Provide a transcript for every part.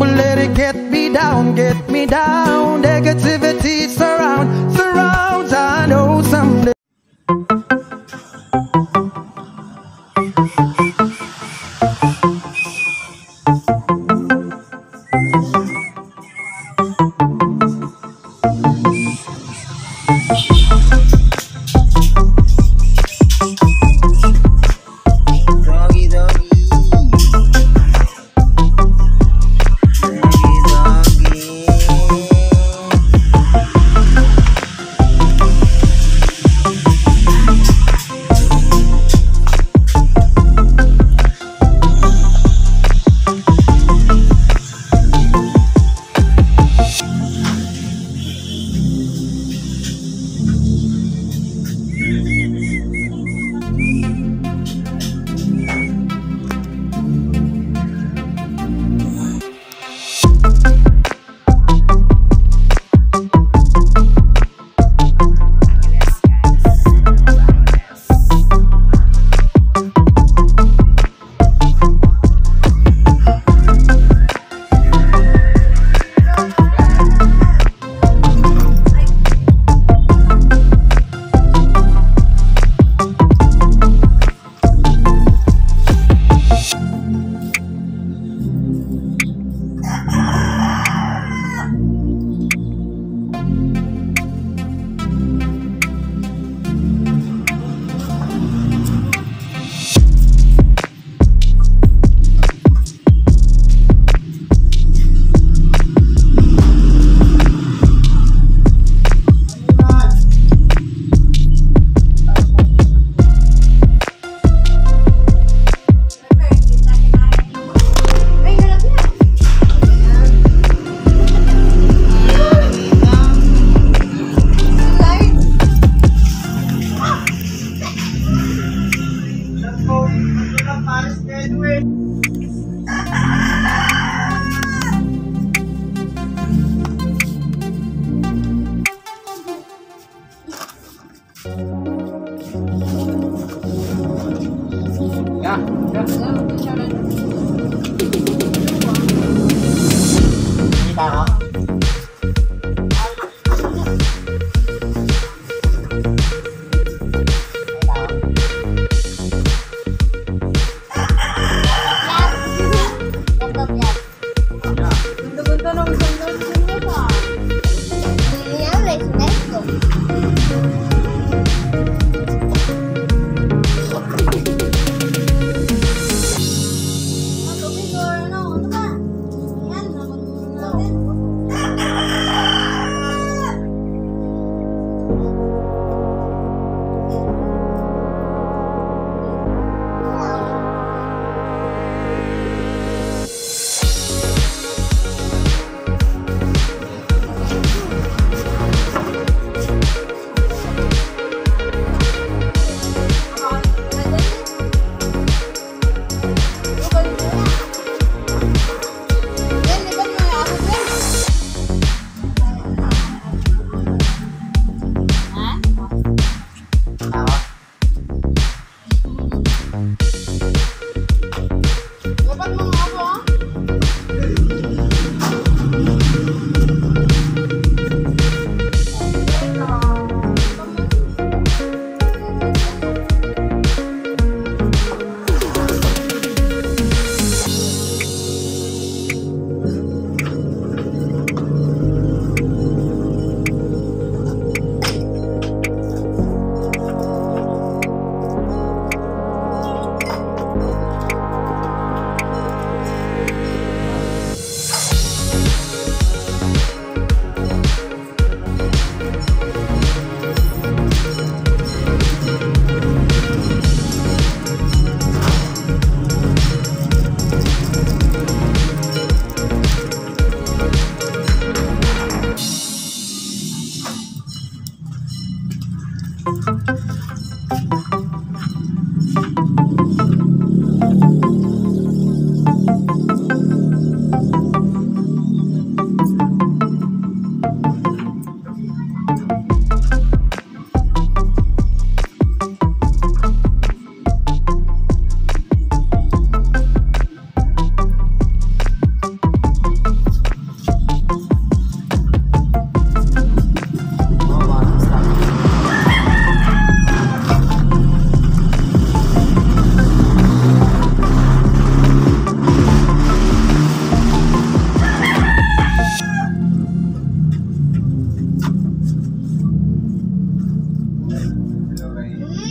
trouble, let it get me down, get me down. Negativity surround, surrounds. I know someday. 你说你犯了 Lorraine.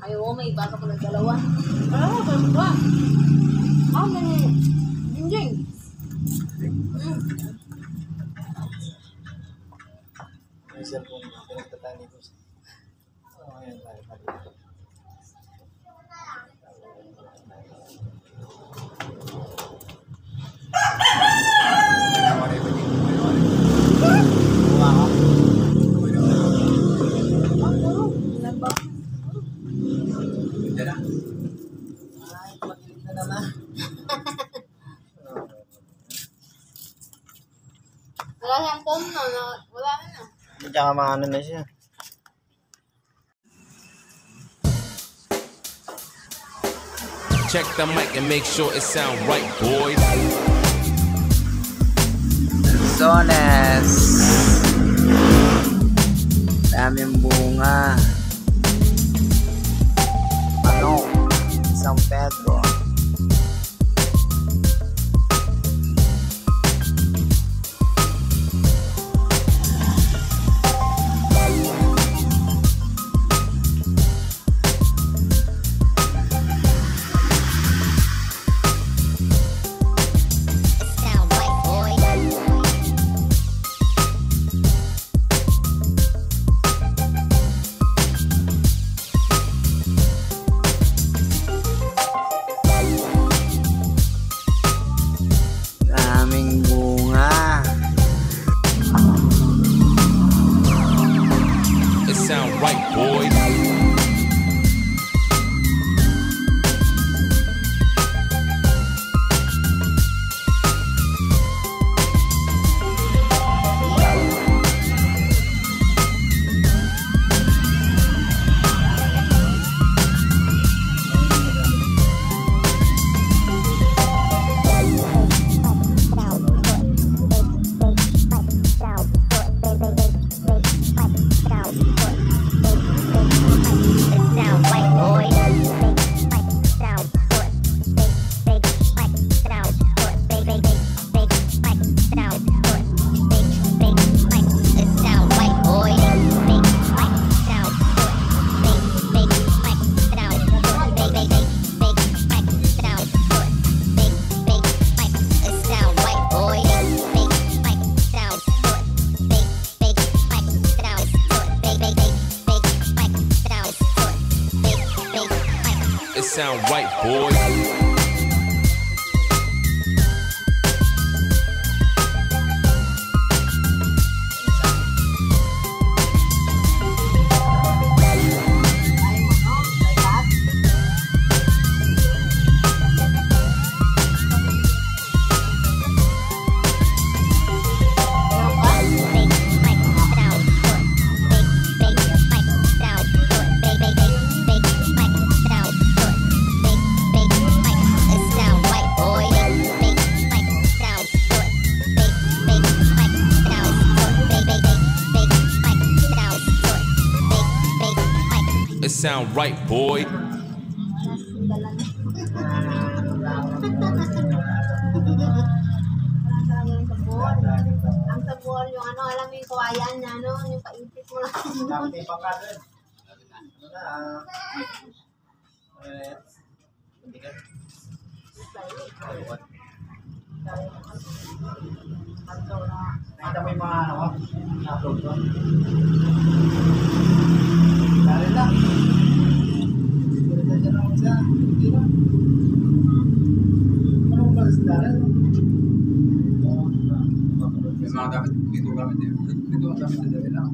Ay, oo, may baka ko ng dalawa. Ah, ganun ba? Ah, may... Jinjing. Nakamaano na siya. Check the mic and make sure it sound right, boys. Sones. Daming bunga. Ano? San Pedro. Right, boy. Sound right, boy. Ang sabon, yung ano, alam mo yung kawayan ano, yung mo lang. Ah. Eh? නාදාහත් මේ දොඩා මෙතේ මේ දොඩා මෙතේ දෙවිලා